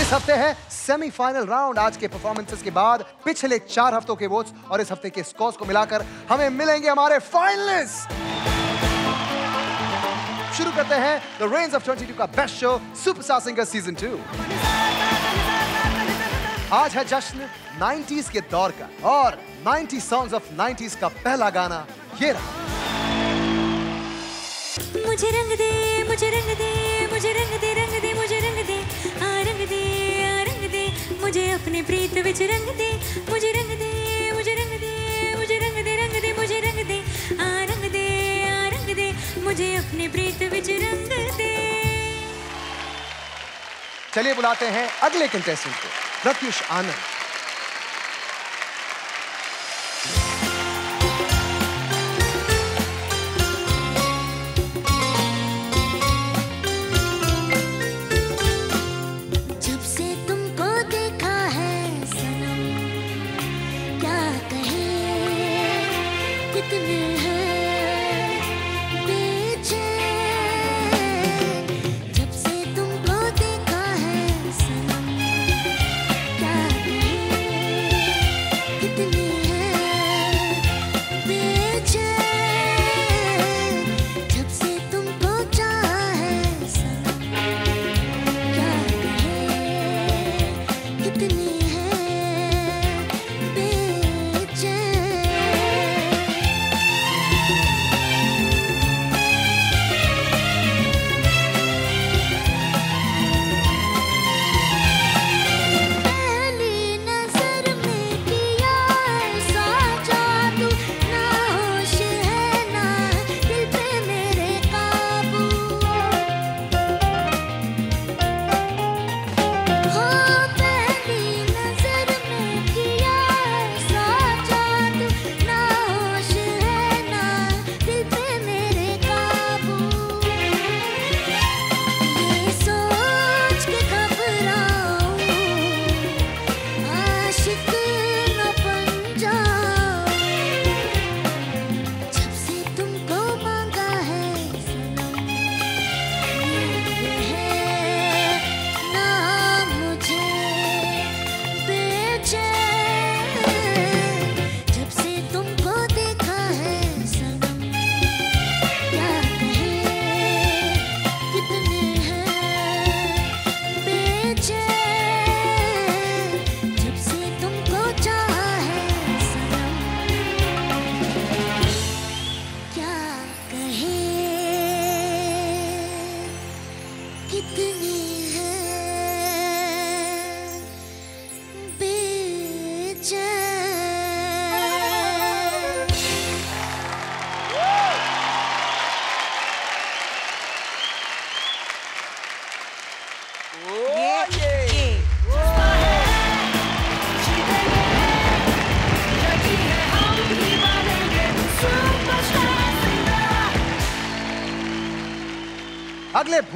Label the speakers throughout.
Speaker 1: इस हफ़्ते है सेमीफाइनल राउंड। आज के परफॉर्मेंसेस के बाद पिछले चार हफ्तों के वोट्स और इस हफ़्ते के स्कोर्स को मिलाकर हमें मिलेंगे हमारे फाइनलिस्ट शुरू करते हैं द रेंज ऑफ़ 22 का best show superstar singer season two आज है जश्न 90s के दौर का और 90 सॉन्ग्स ऑफ़ 90s का पहला गाना ये रहा।
Speaker 2: मुझे रंग दे मुझे रंग दे मुझे रंग दे रंग दे मुझे रंग दे आ रंग दे आ रंग दे मुझे अपने प्रीत विच रंग दे मुझे रंग दे मुझे रंग दे मुझे रंग दे रंग दे मुझे रंग दे आ रंग दे आ रंग दे मुझे अपने प्रीत विच रंग दे
Speaker 1: चलिए बुलाते हैं अगले कंटेस्टेंट को प्रत्युष आनंद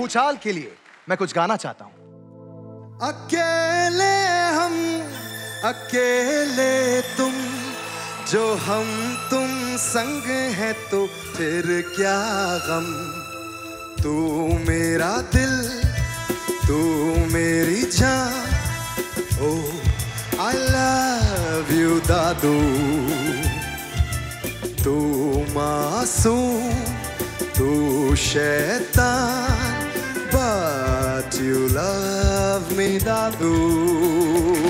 Speaker 1: भूचाल के लिए मैं कुछ गाना चाहता हूँ।
Speaker 3: अकेले हम, अकेले तुम, जो हम तुम संग है तो फिर क्या गम? तू मेरा दिल, तू मेरी जान, ओ आई लव यू दादू। तू मासूम, तू शैतान। But you love me
Speaker 1: that दादू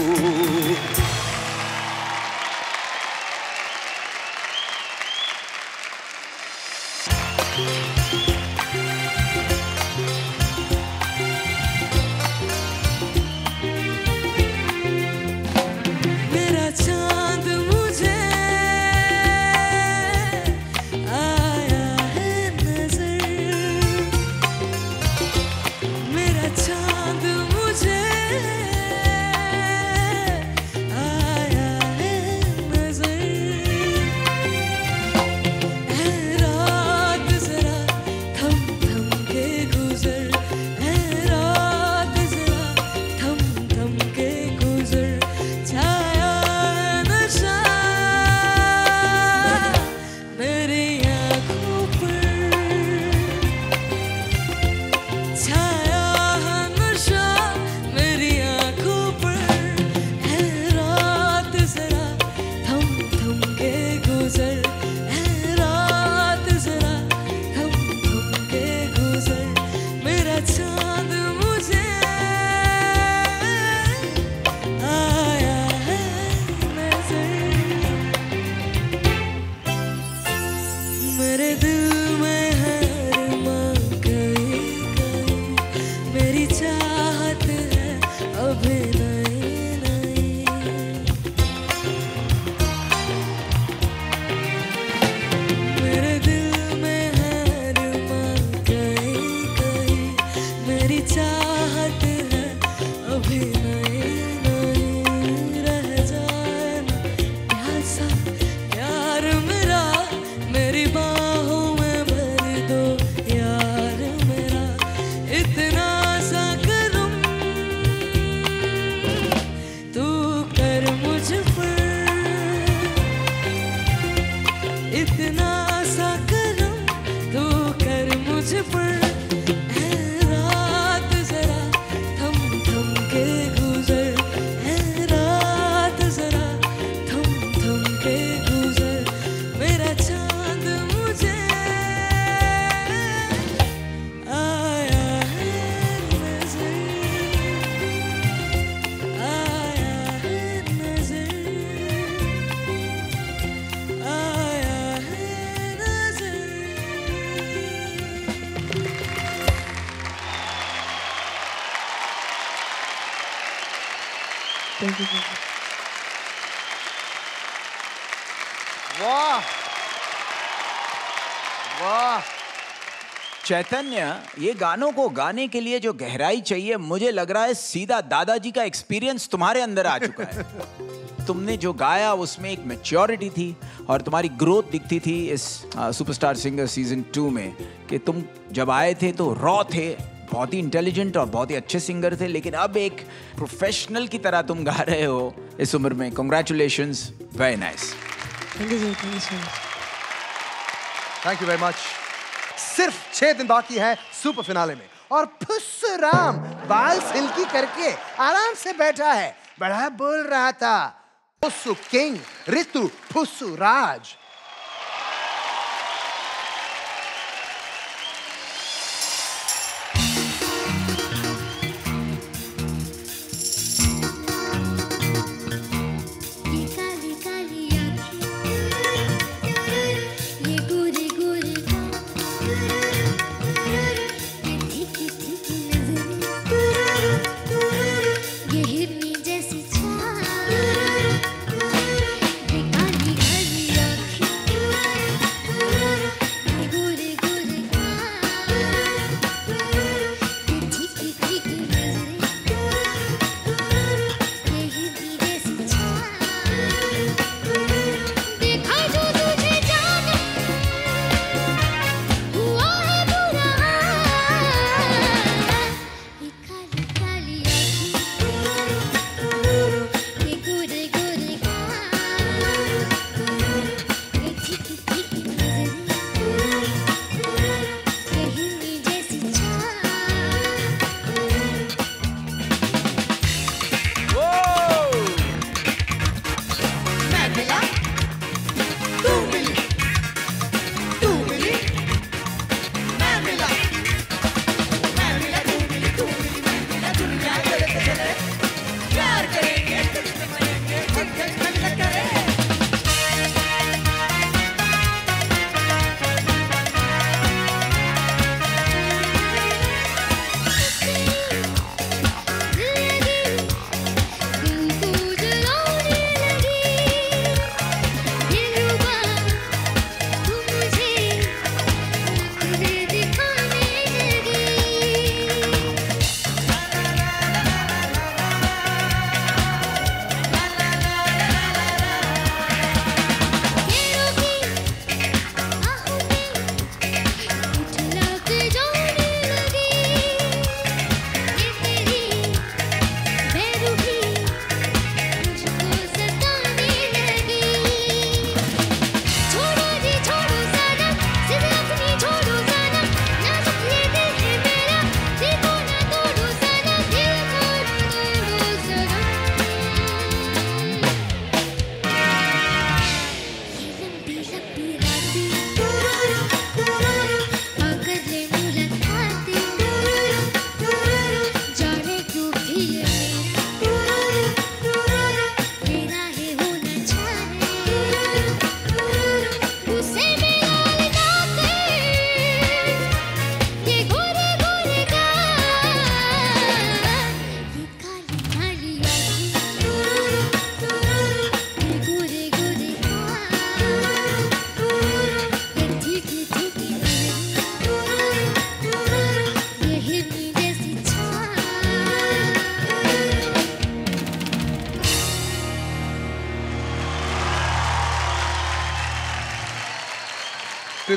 Speaker 4: चैतन्य ये गानों को गाने के लिए जो गहराई चाहिए मुझे लग रहा है सीधा दादाजी का एक्सपीरियंस तुम्हारे अंदर आ चुका है। तुमने जो गाया उसमें एक मेच्योरिटी थी और तुम्हारी ग्रोथ दिखती थी इस सुपरस्टार सिंगर सीज़न टू में कि तुम जब आए थे तो रॉ थे बहुत ही इंटेलिजेंट और बहुत ही अच्छे सिंगर थे लेकिन अब एक प्रोफेशनल की तरह तुम गा रहे हो इस उम्र में। Congratulation very nice
Speaker 2: thank you ji thank you so much
Speaker 1: thank you very much सिर्फ़ छह दिन बाकी है सुपर फिनाले में। और फुस राम बाल सिल्की करके आराम से बैठा है। बड़ा बोल रहा था किंग, ऋतु फुस्सु राज।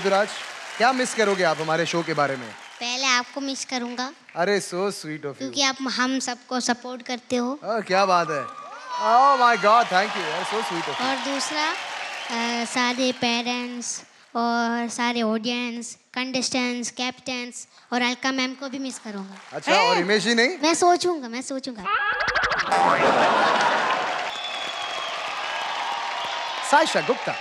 Speaker 1: पृथ्वीराज क्या मिस करोगे आप हमारे शो के बारे में?
Speaker 2: पहले आपको मिस करूँगा।
Speaker 1: अरे सो स्वीट ऑफ़
Speaker 2: क्योंकि आप हम सबको सपोर्ट करते हो।
Speaker 1: आ, क्या बात है। ओह my God thank you so sweet of
Speaker 2: और दूसरा आ, सारे पेरेंट्स और सारे ऑडियंस
Speaker 5: कंटेस्टेंट्स कैप्टन्स और अलका मैम को भी मिस करूँगा।
Speaker 6: अच्छा और इमेज ही नहीं?
Speaker 5: मैं सोचूँगा मैं सोचूँगा।
Speaker 6: साइशा गुप्ता।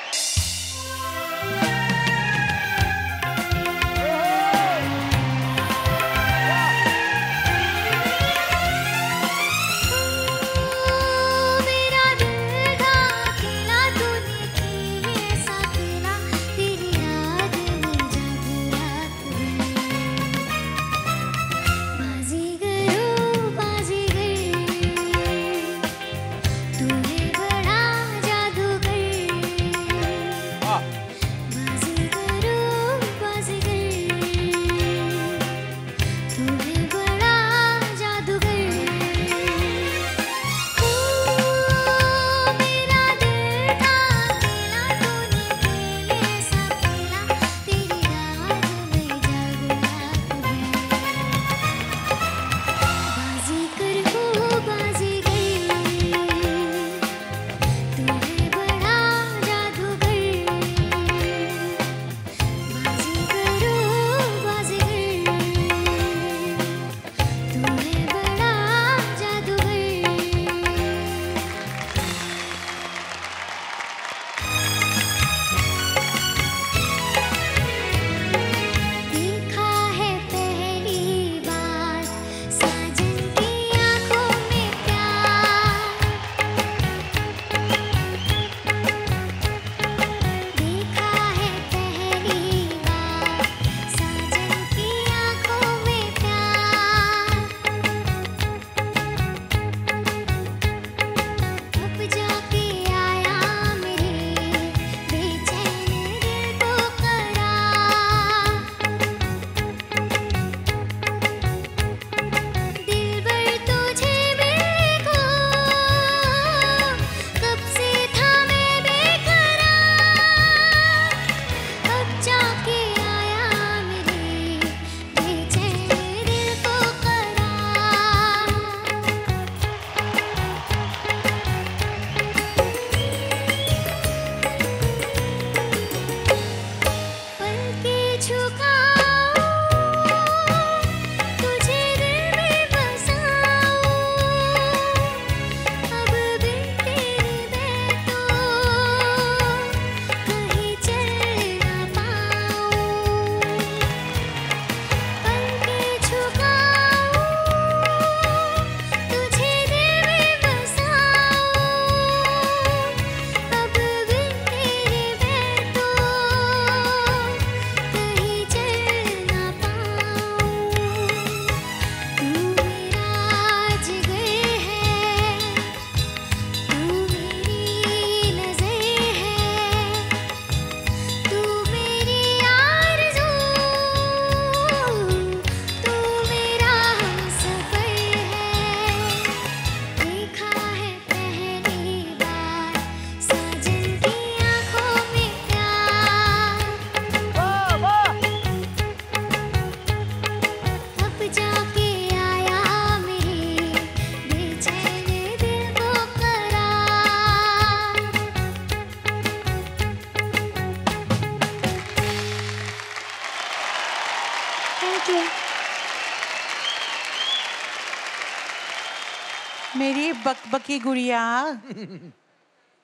Speaker 5: की
Speaker 7: गुड़िया।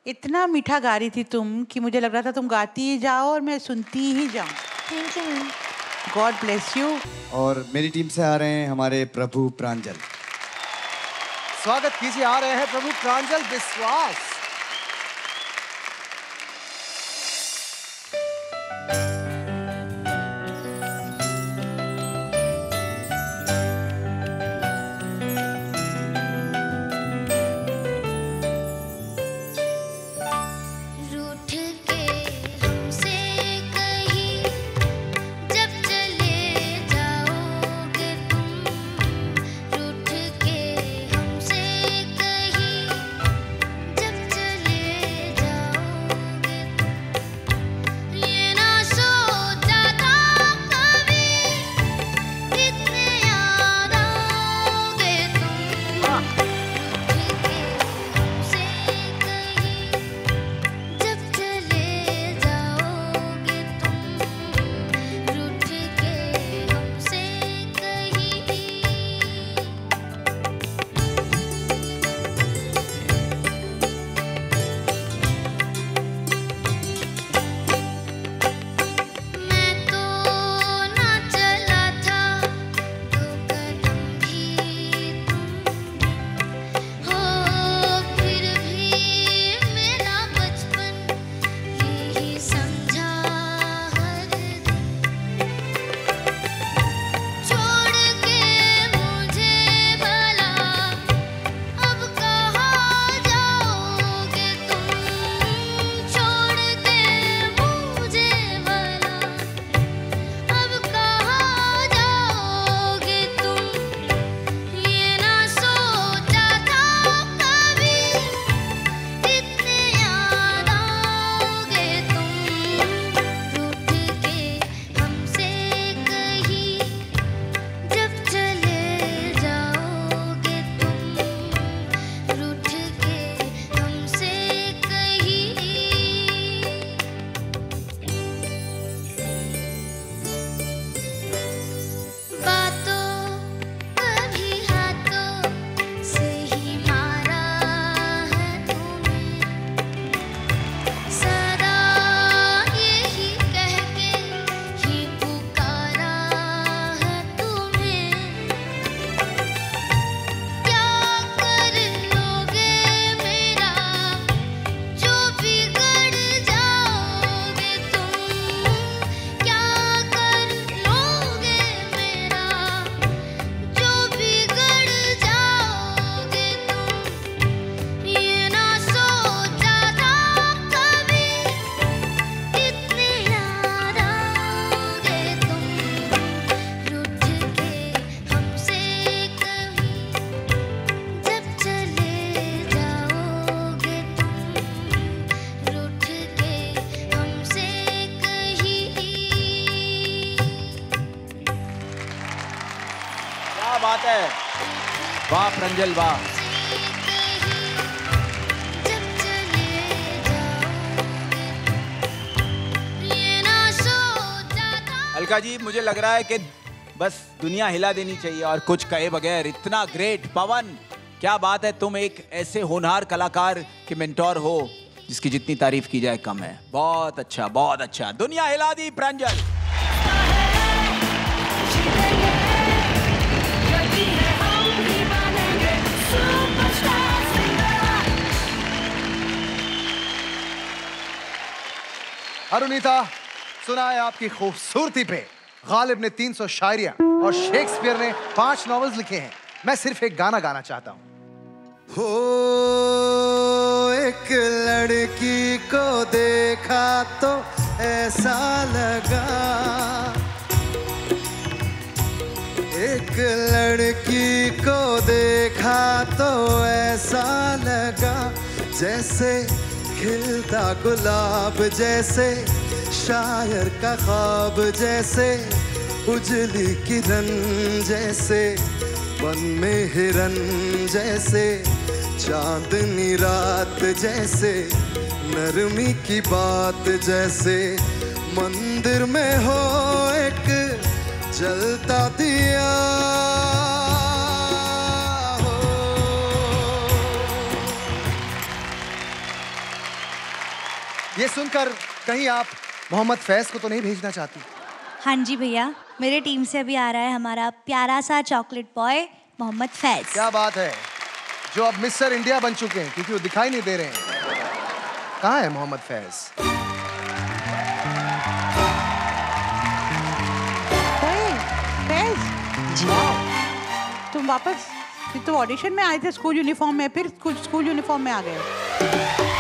Speaker 7: इतना मीठा गा रही थी तुम कि मुझे लग रहा था तुम गाती ही जाओ और मैं सुनती ही जाऊँ।
Speaker 5: Thank you
Speaker 7: God bless you
Speaker 8: और मेरी टीम से आ रहे हैं हमारे प्रभु प्रांजल।
Speaker 6: स्वागत कीजिए आ रहे हैं प्रभु प्रांजल विश्वास।
Speaker 4: अलका जी, मुझे लग रहा है कि बस दुनिया हिला देनी चाहिए और कुछ कहे बगैर इतना ग्रेट पवन। क्या बात है, तुम एक ऐसे होनहार कलाकार के मेंटोर हो, जिसकी जितनी तारीफ़ की जाए कम है। बहुत अच्छा बहुत अच्छा। दुनिया हिला दी प्रांजल।
Speaker 9: अरुणिता सुना है आपकी खूबसूरती पे। गालिब ने 300 सौ शायरिया और शेक्सपियर ने पाँच नॉवेल्स लिखे हैं। मैं सिर्फ़ एक गाना गाना चाहता हूँ।
Speaker 3: हो, एक लड़की को देखा तो ऐसा लगा। एक लड़की को देखा तो ऐसा लगा, जैसे खिलता गुलाब, जैसे शायर का ख्वाब जैसे, उजली किरण जैसे, वन में हिरन जैसे, चांदनी रात जैसे, नरमी की बात जैसे। मंदिर में हो एक जलता दिया।
Speaker 9: ये सुनकर कहीं आप मोहम्मद फैज को तो नहीं भेजना चाहती।
Speaker 10: हाँ जी भैया मेरे टीम से अभी आ रहा है हमारा प्यारा सा चॉकलेट बॉय मोहम्मद फैज।
Speaker 9: क्या बात है जो अब मिस्टर इंडिया बन चुके हैं क्योंकि वो दिखाई नहीं दे रहे हैं। कहाँ है मोहम्मद फैज?
Speaker 7: ओए, फैज
Speaker 11: जी
Speaker 7: तुम वापस तो ऑडिशन में आए थे स्कूल यूनिफॉर्म में फिर स्कूल स्कूल यूनिफॉर्म में आ गए।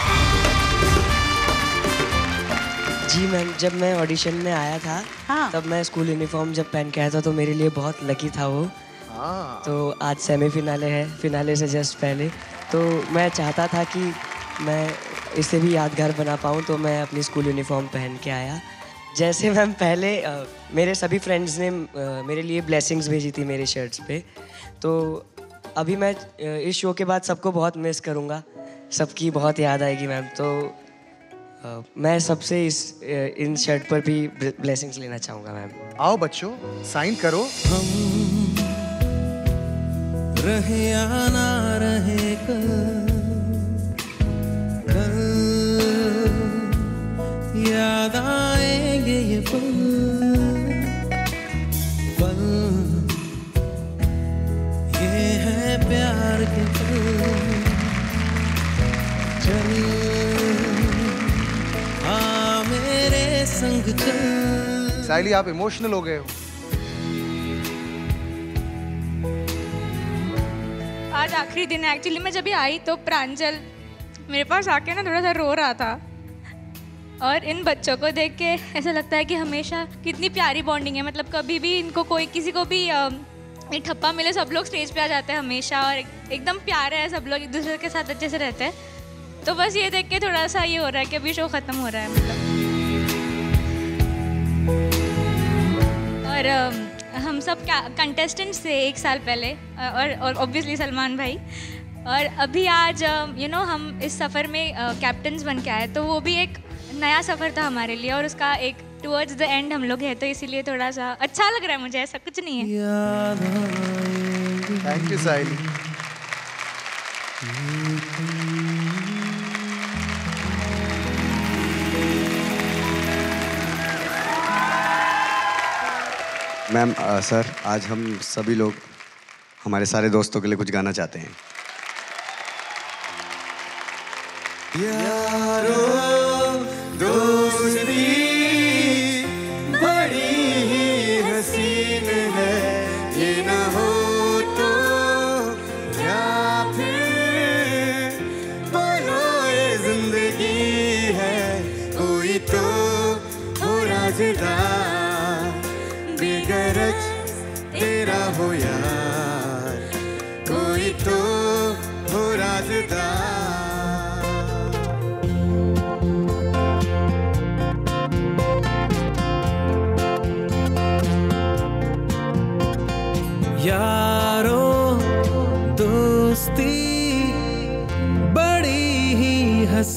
Speaker 11: जी मैम जब मैं ऑडिशन में आया था
Speaker 7: हाँ।
Speaker 11: तब मैं स्कूल यूनिफॉर्म जब पहन के आया था तो मेरे लिए बहुत लकी था वो।
Speaker 9: हाँ।
Speaker 11: तो आज सेमीफिनाले है फिनाले से जस्ट पहले। तो मैं चाहता था कि मैं इसे भी यादगार बना पाऊँ तो मैं अपनी स्कूल यूनिफॉर्म पहन के आया। जैसे मैम पहले अ, मेरे सभी फ्रेंड्स ने अ, मेरे लिए ब्लेसिंग्स भेजी थी मेरे शर्ट्स पे। तो अभी मैं इस शो के बाद सबको बहुत मिस करूँगा। सबकी बहुत याद आएगी मैम तो मैं सबसे इस इन शर्ट पर भी ब्लेसिंग्स लेना चाहूँगा मैम
Speaker 9: आओ बच्चों साइन करो।
Speaker 12: हम रहे या ना रहे कल कल याद आएँगे ये पल पल ये है प्यार के पल। चल संग चल।
Speaker 9: साइली आप इमोशनल हो गए हो।
Speaker 13: आज आखिरी दिन है। एक्चुअली मैं जब भी आई तो प्रांजल मेरे पास आके ना थोड़ा सा रो रहा था। और इन बच्चों को देख के ऐसा लगता है कि हमेशा कितनी प्यारी बॉन्डिंग है। मतलब कभी भी इनको कोई किसी को भी एक ठप्पा मिले सब लोग स्टेज पे आ जाते हैं हमेशा और एकदम प्यारे है सब लोग एक दूसरे के साथ अच्छे से रहते हैं। तो बस ये देख के थोड़ा सा ये हो रहा है कि अभी शो ख़त्म हो रहा है मतलब। और हम सब कंटेस्टेंट्स थे एक साल पहले और और ऑब्वियसली सलमान भाई। और अभी आज यू नो हम इस सफ़र में कैप्टन्स बन के आए तो वो भी एक नया सफ़र था हमारे लिए और उसका एक टुवर्ड्स द एंड हम लोग हैं तो इसीलिए थोड़ा सा अच्छा लग रहा है मुझे ऐसा कुछ नहीं है।
Speaker 9: Thank you Sayli
Speaker 3: ma'am sir आज हम सभी लोग हमारे सारे दोस्तों के लिए कुछ गाना चाहते हैं। यारो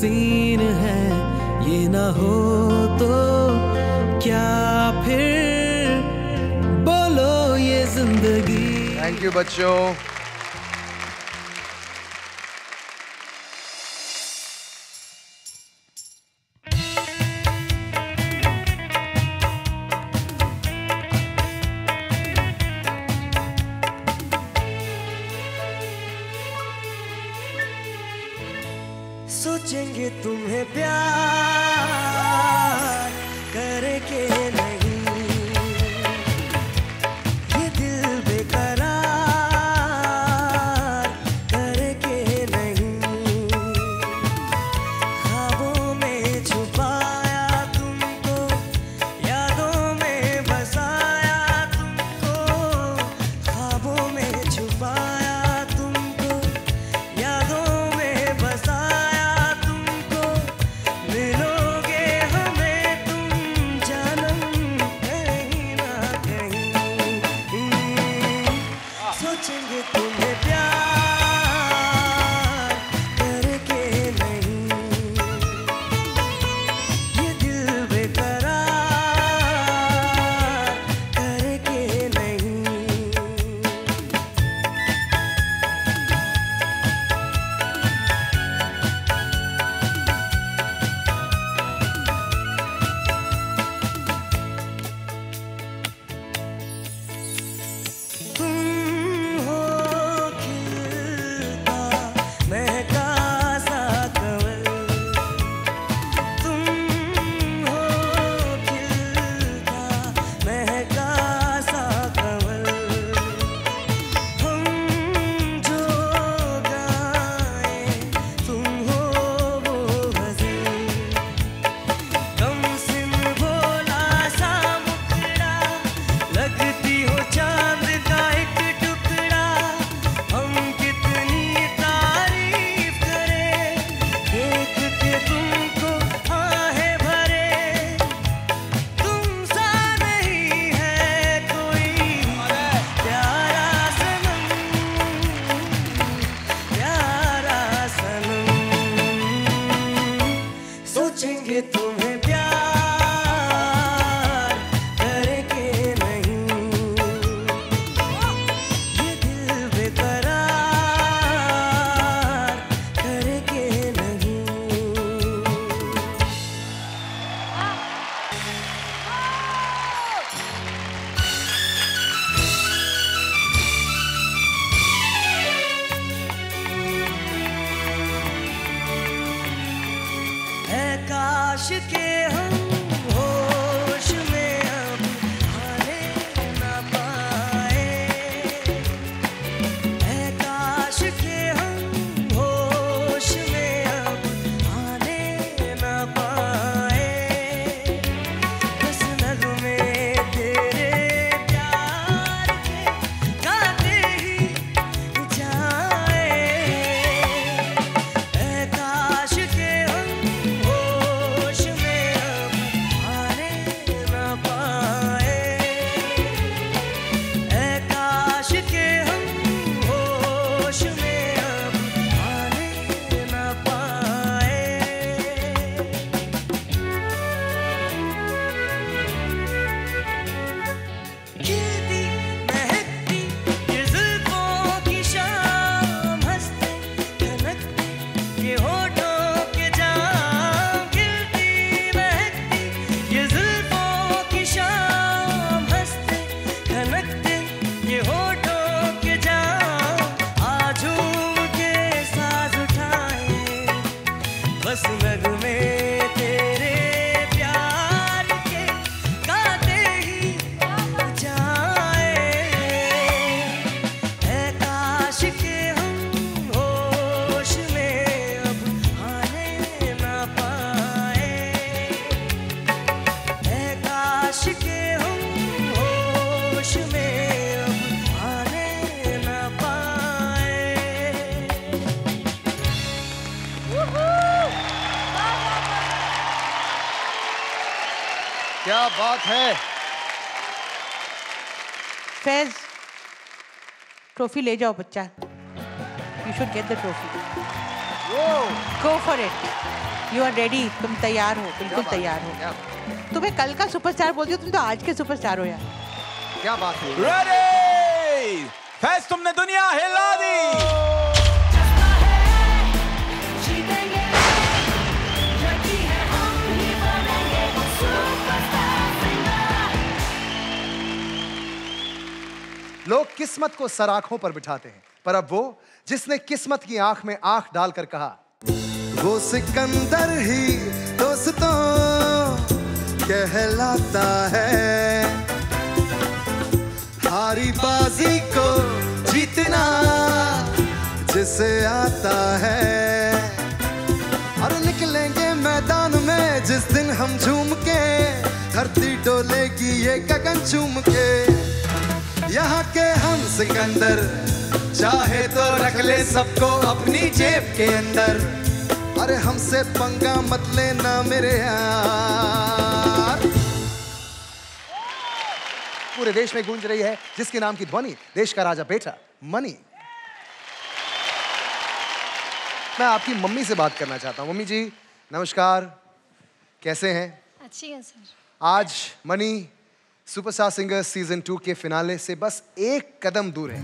Speaker 3: सीन है ये ना हो तो
Speaker 12: क्या फिर बोलो ये ज़िंदगी?
Speaker 9: थैंक यू बच्चों।
Speaker 11: तुम्हें प्यार। बस नगर में
Speaker 9: थे बात है।
Speaker 7: फैज ट्रॉफी ले जाओ बच्चा। You should get the trophy go for it you are ready तुम तैयार हो बिल्कुल तैयार हो। तुम्हें कल का सुपरस्टार बोलती हो तुम तो आज के सुपरस्टार हो यार।
Speaker 9: क्या बात है?
Speaker 4: रेडी फैज तुमने दुनिया हिला दी।
Speaker 9: लोग किस्मत को सराखों पर बिठाते हैं। पर अब वो, जिसने किस्मत की आँख में आँख डालकर कहा,
Speaker 3: वो सिकंदर ही दोस्तों कहलाता है। हारी बाजी को जीतना जिसे आता है। और निकलेंगे मैदान में, जिस दिन हम झूम के, धरती डोलेगी ये गगन चूम के। यहाँ के हम सिकंदर चाहे तो रख ले सबको अपनी जेब के अंदर। अरे हमसे पंगा मत लेना मेरे यार।
Speaker 9: पूरे देश में गूंज रही है जिसके नाम की ध्वनि देश का राजा बेटा मनी। मैं आपकी मम्मी से बात करना चाहता हूँ। मम्मी जी नमस्कार। कैसे हैं?
Speaker 14: अच्छी है सर।
Speaker 9: आज मनी सुपरस्टार सिंगर सीज़न टू के फिनाले से बस एक कदम दूर है।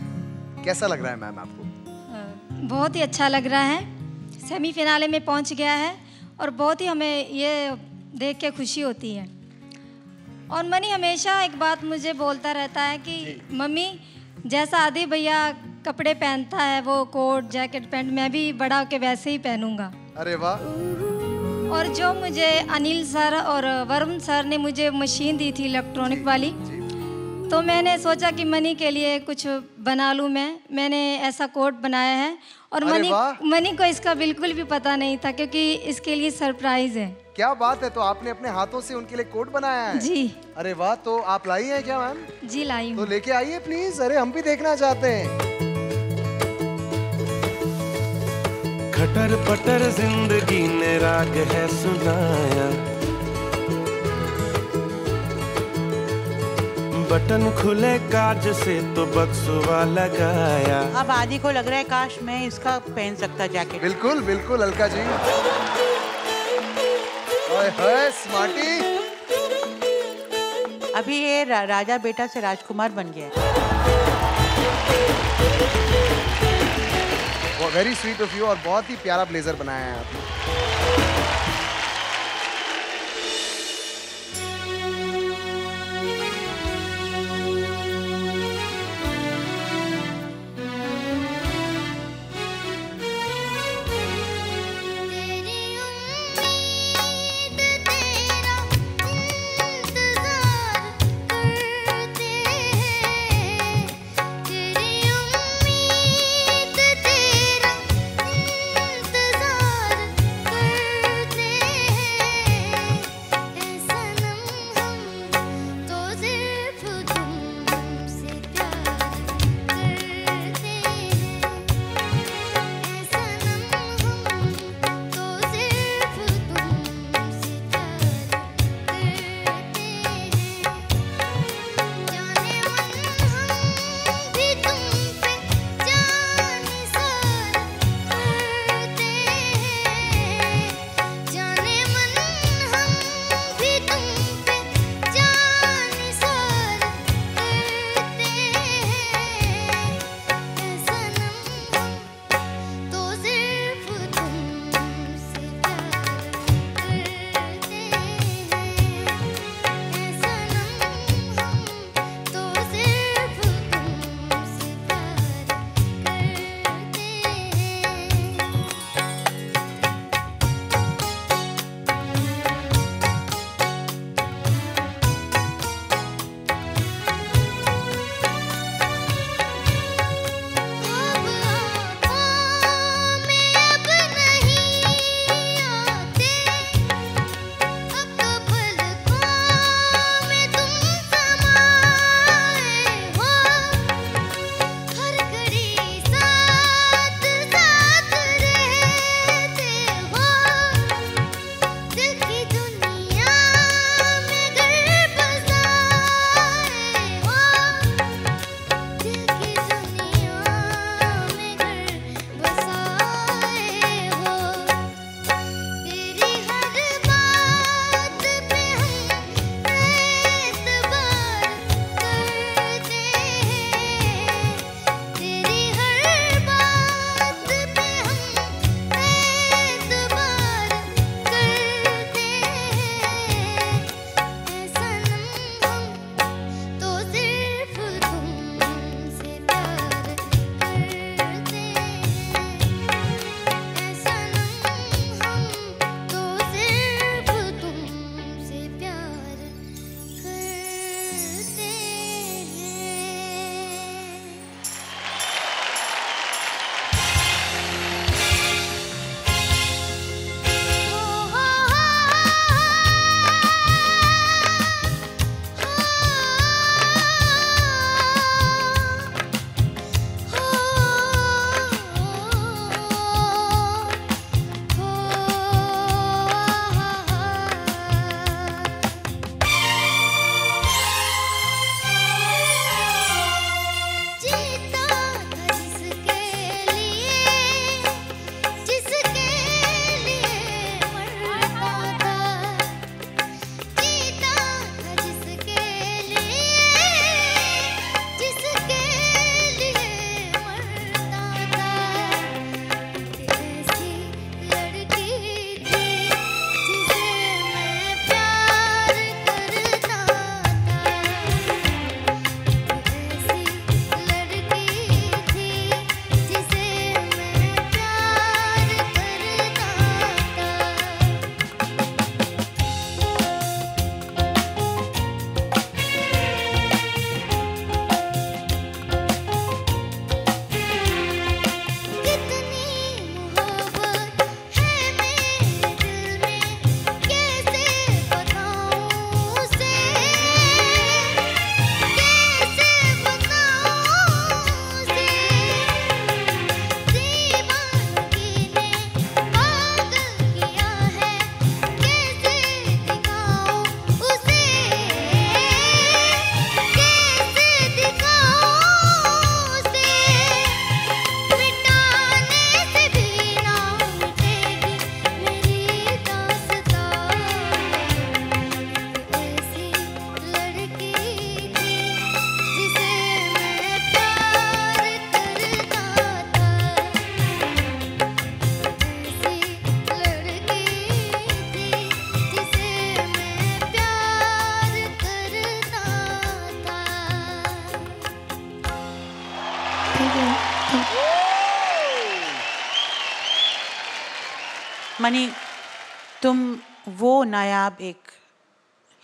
Speaker 9: कैसा लग रहा है मैम आपको?
Speaker 14: बहुत ही अच्छा लग रहा है। सेमीफिनाले में पहुँच गया है और बहुत ही हमें ये देख के खुशी होती है। और मनी हमेशा एक बात मुझे बोलता रहता है कि मम्मी जैसा आदि भैया कपड़े पहनता है वो कोट जैकेट पैंट मैं भी बड़ा होके वैसे ही पहनूँगा।
Speaker 9: अरे वाह।
Speaker 14: और जो मुझे अनिल सर और वरुण सर ने मुझे मशीन दी थी इलेक्ट्रॉनिक वाली तो मैंने सोचा कि मनी के लिए कुछ बना लूँ मैं। मैंने ऐसा कोट बनाया है और मनी मनी को इसका बिल्कुल भी पता नहीं था क्योंकि इसके लिए सरप्राइज़ है।
Speaker 9: क्या बात है तो आपने अपने हाथों से उनके लिए कोट बनाया है?
Speaker 14: जी।
Speaker 9: अरे वाह तो आप लाई हैं क्या मैम?
Speaker 14: जी लाई
Speaker 9: तो लेके आइए प्लीज़ अरे हम भी देखना चाहते हैं।
Speaker 15: खटर पटर ज़िंदगी ने राग है सुनाया। बटन खुले काज से तो बक्सुआ लगाया।
Speaker 7: अब आदि को लग रहा है काश मैं इसका पहन सकता जैकेट।
Speaker 9: बिल्कुल बिल्कुल अलका जी। ओए होए स्मार्टी।
Speaker 7: अभी ये रा, राजा बेटा से राजकुमार बन गया। है
Speaker 9: वेरी स्वीट ऑफ़ यू और बहुत ही प्यारा ब्लेजर बनाया है आपने।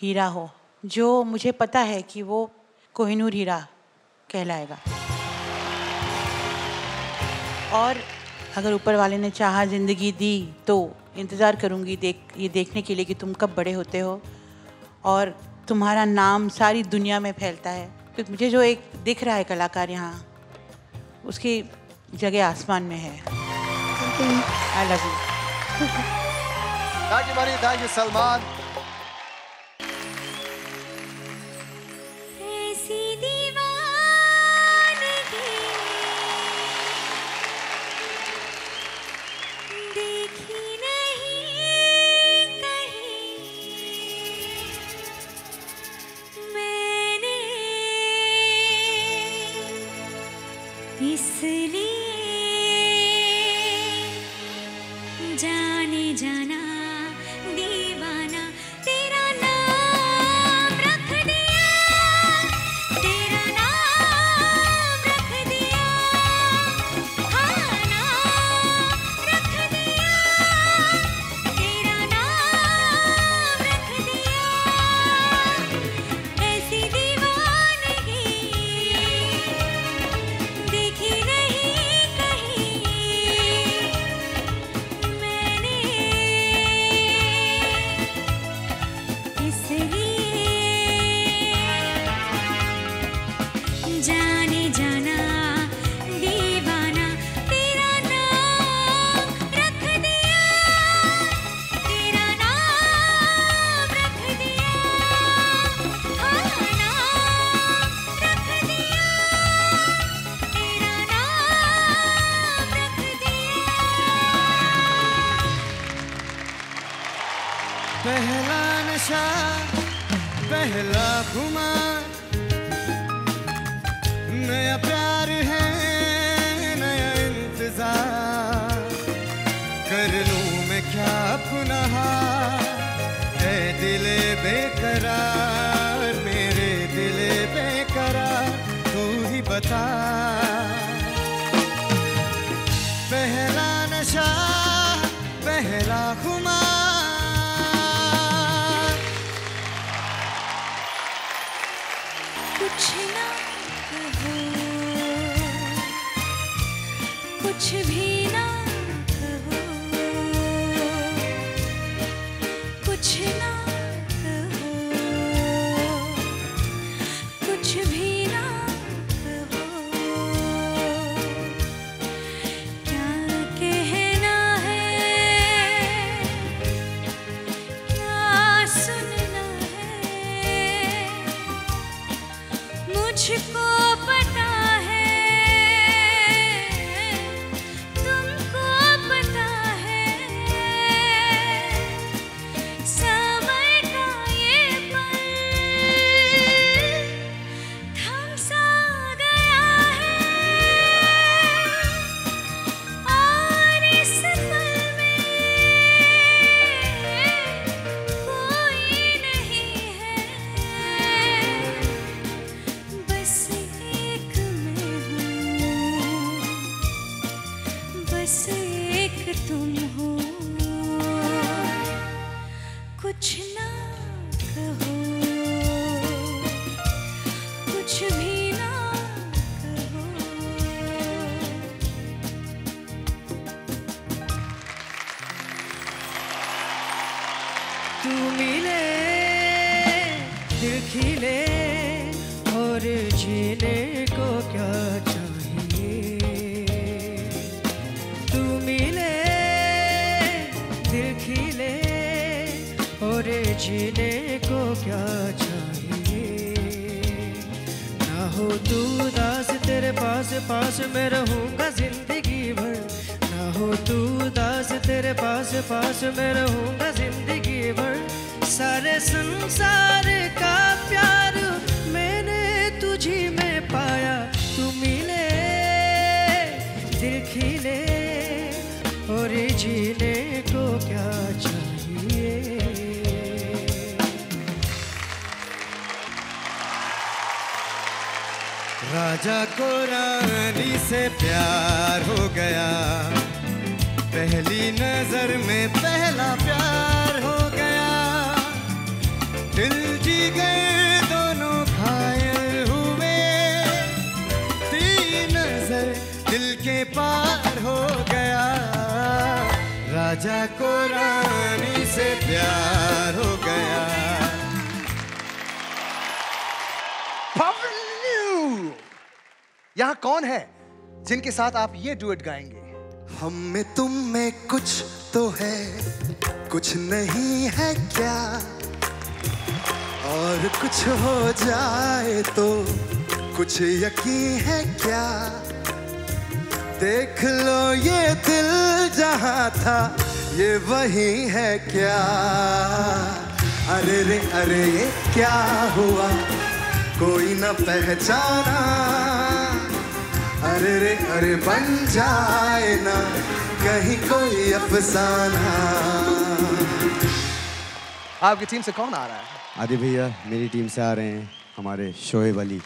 Speaker 7: हीरा हो। जो मुझे पता है कि वो कोहिनूर हीरा कहलाएगा। और अगर ऊपर वाले ने चाहा ज़िंदगी दी तो इंतज़ार करूँगी देख ये देखने के लिए कि तुम कब बड़े होते हो। और तुम्हारा नाम सारी दुनिया में फैलता है। तो मुझे जो एक दिख रहा है कलाकार यहाँ उसकी जगह आसमान में है। I love you
Speaker 2: thank you
Speaker 3: Salman पार हो गया। राजा को रानी से प्यार हो गया।
Speaker 1: यहाँ कौन है जिनके साथ आप ये डुएट गाएँगे?
Speaker 3: हम में तुम में कुछ तो है कुछ नहीं है क्या? और कुछ हो जाए तो कुछ यकीन है क्या? देख लो ये दिल जहाँ था ये वही है क्या? अरे रे अरे ये क्या हुआ? कोई न पहचाना। अरे रे अरे बन जाए ना कहीं कोई अफसाना।
Speaker 1: आपकी टीम से कौन आ रहा है?
Speaker 6: आदि भैया मेरी टीम से आ रहे हैं हमारे शोएब अली।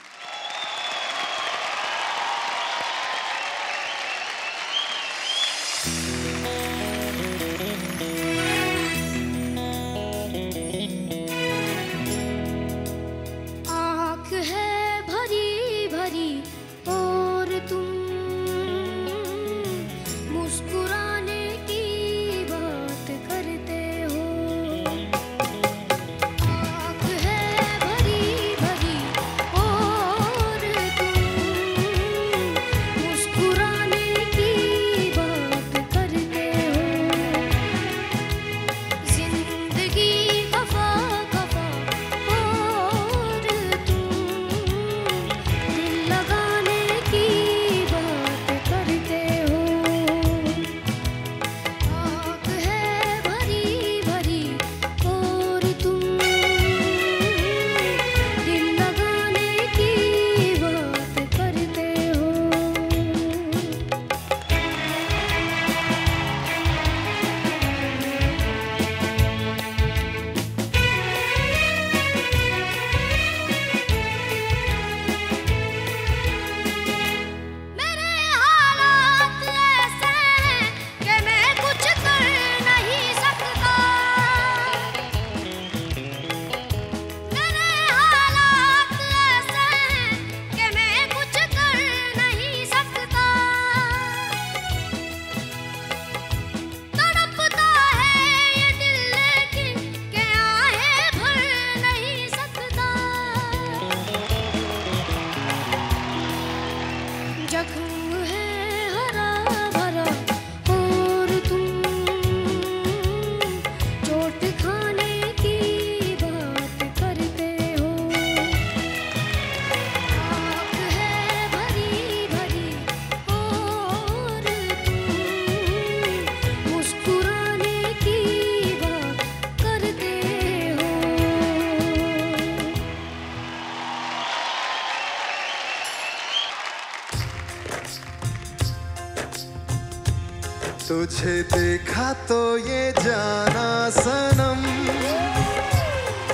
Speaker 3: देखा तो ये जाना सनम।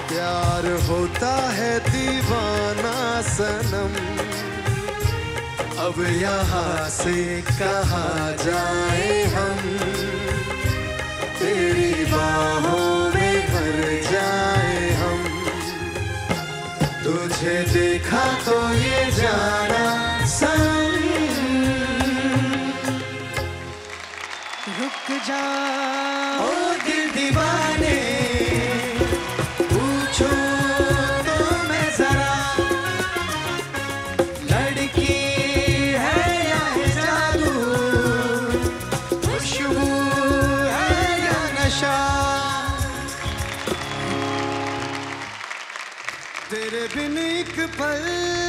Speaker 3: प्यार होता है दीवाना सनम। अब यहाँ से कहा जाए? बिन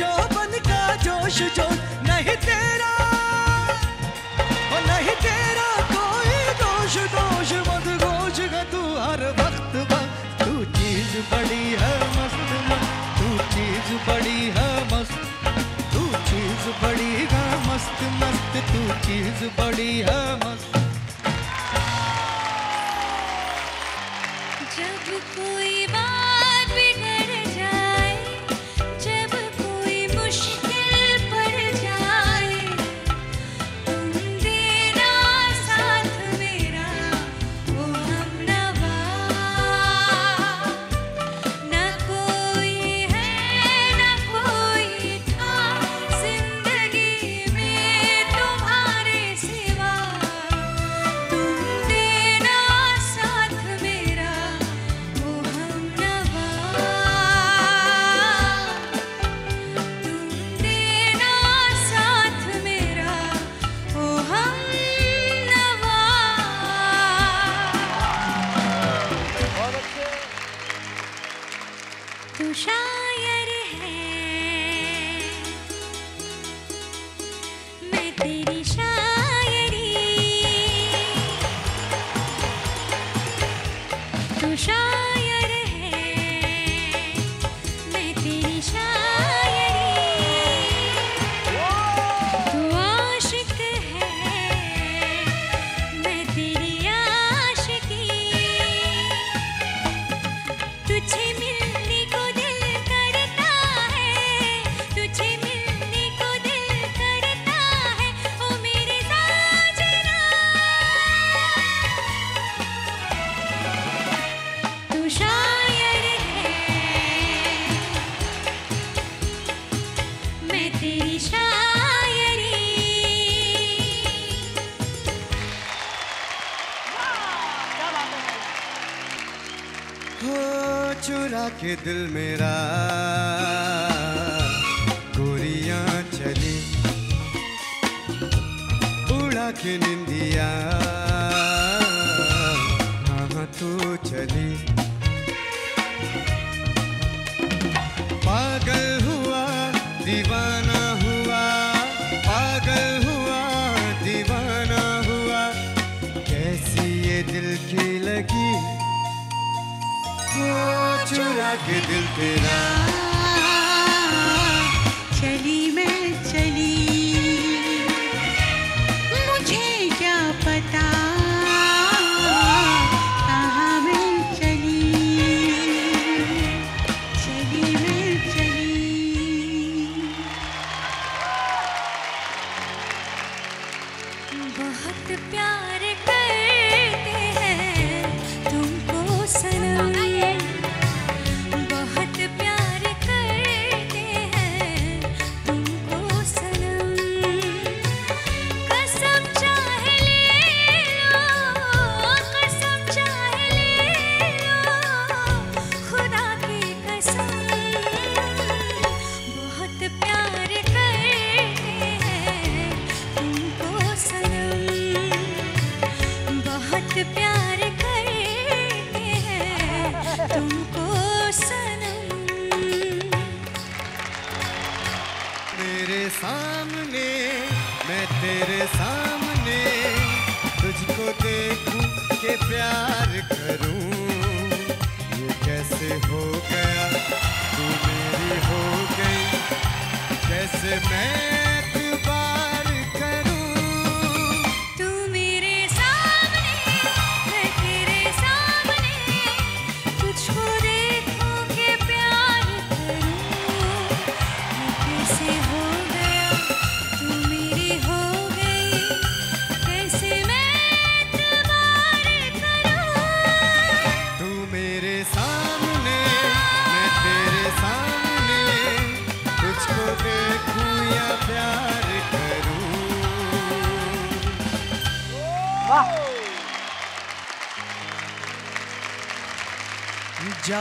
Speaker 3: जो बन
Speaker 2: का जोश जो नहीं तेरा और नहीं तेरा कोई दोष दोष मत गोश का तू हर वक्त वक्त तू चीज़ बड़ी है मस्त तू चीज़ बड़ी है मस्त, तू चीज़ बड़ी है मस्त मस्त। तू चीज़ बड़ी है मस्त।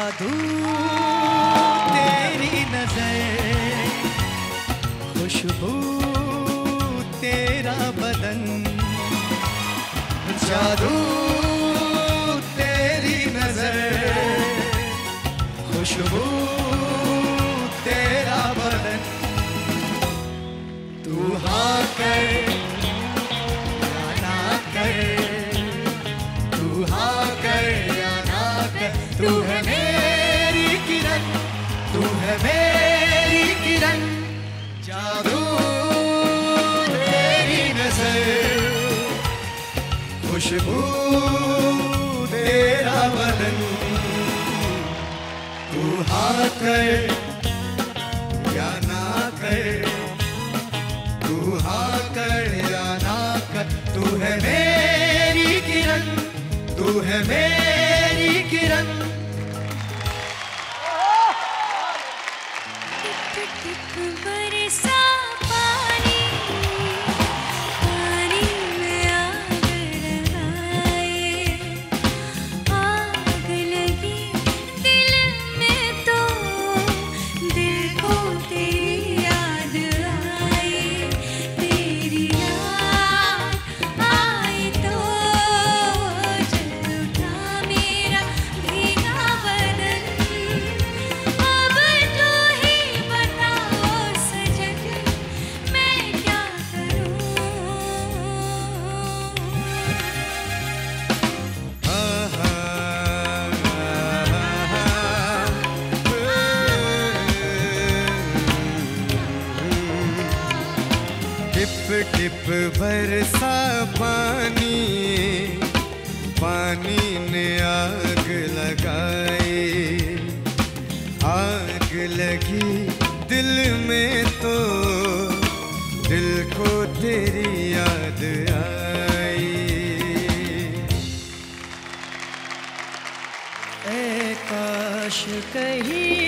Speaker 2: साधु and. आग लगी दिल में तो। दिल को तेरी याद
Speaker 16: आई। ए काश कहीं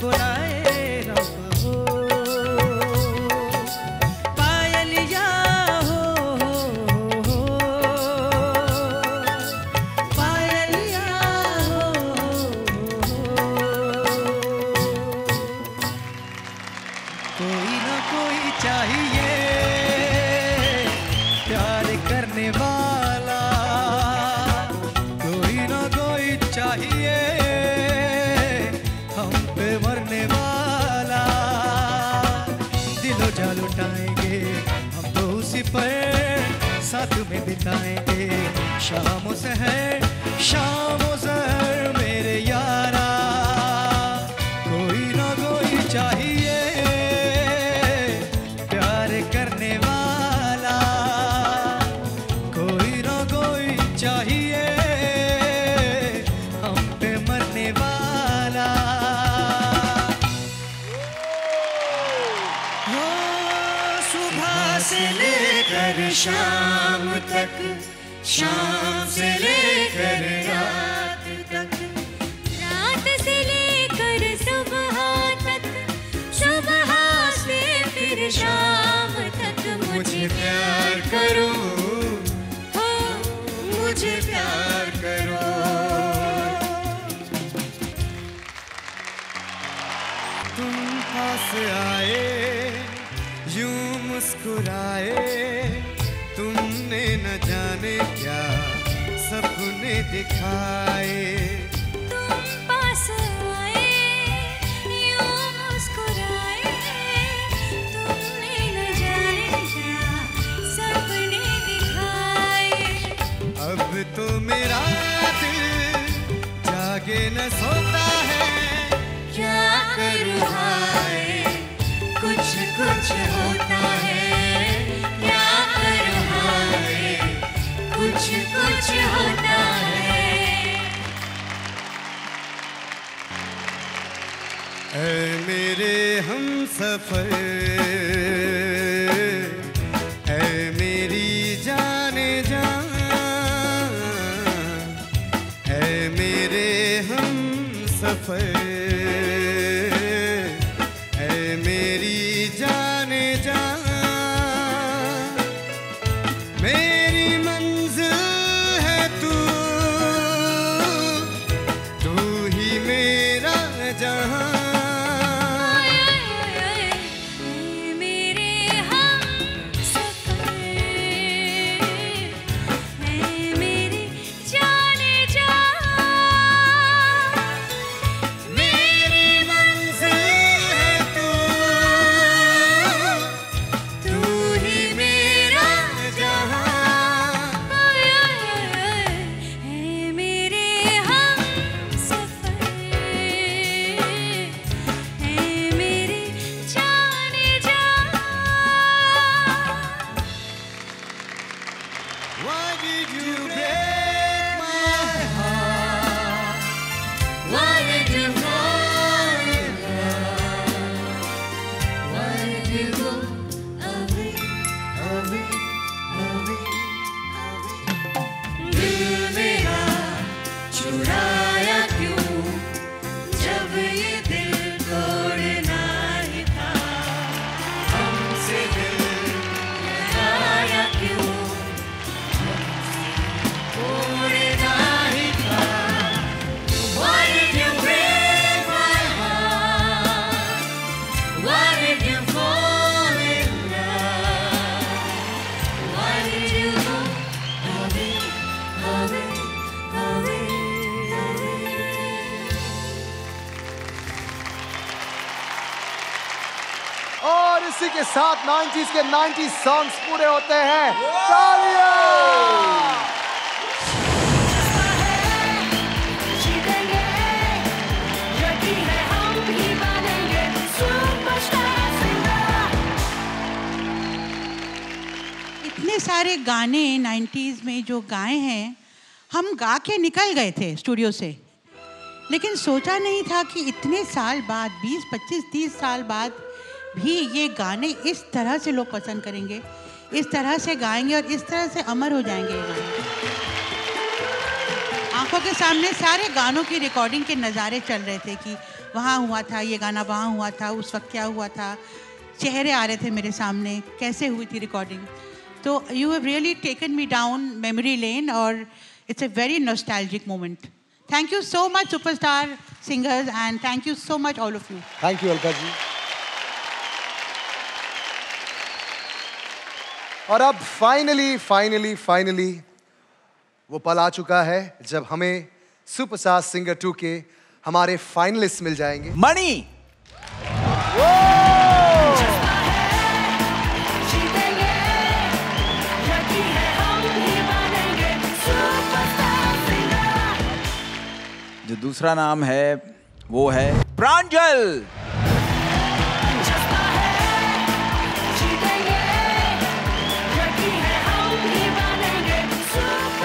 Speaker 2: punai सफ़र।
Speaker 9: साथ 90s के 90 सॉन्ग्स पूरे होते हैं।
Speaker 7: इतने सारे गाने 90s में जो गाए हैं, हम गा के निकल गए थे स्टूडियो से। लेकिन सोचा नहीं था कि इतने साल बाद 20 25 30 साल बाद भी ये गाने इस तरह से लोग पसंद करेंगे, इस तरह से गाएँगे और इस तरह से अमर हो जाएँगे ये गाने। आँखों के सामने सारे गानों की रिकॉर्डिंग के नज़ारे चल रहे थे कि वहाँ हुआ था, ये गाना वहाँ हुआ था, उस वक्त क्या हुआ था। चेहरे आ रहे थे मेरे सामने, कैसे हुई थी रिकॉर्डिंग तो you have really taken me down memory lane और it's a very nostalgic moment thank you so much superstar singers and thank you so much all of you
Speaker 9: thank you Alka ji और अब finally finally finally वो पल आ चुका है जब हमें superstar singer to के हमारे फाइनलिस्ट मिल जाएँगे।
Speaker 4: मणि। जो दूसरा नाम है वो है प्रांजल।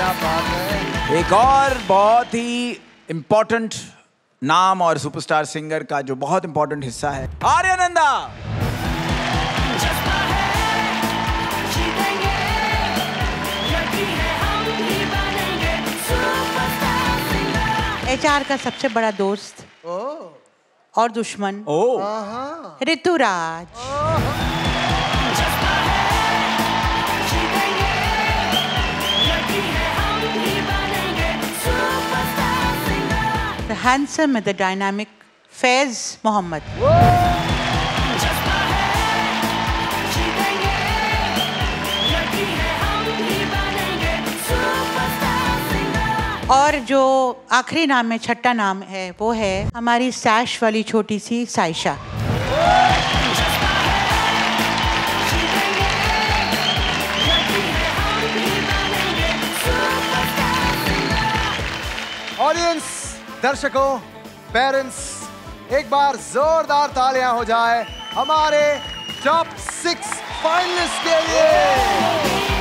Speaker 9: क्या बात है।
Speaker 4: एक और बहुत ही इंपॉर्टेंट नाम और सुपरस्टार सिंगर का जो बहुत इंपॉर्टेंट हिस्सा है आर्यनंदा।
Speaker 7: एचआर का सबसे बड़ा दोस्त ओ। और दुश्मन ओ। Rituraj. Handsome and the dynamic Faiz Mohammed. और जो आखिरी नाम है, छठा नाम है, वो है हमारी सैश वाली छोटी सी साइशा
Speaker 2: ऑडियंस दर्शकों पेरेंट्स एक बार जोरदार तालियाँ हो जाए हमारे टॉप सिक्स फाइनलिस्ट के लिए।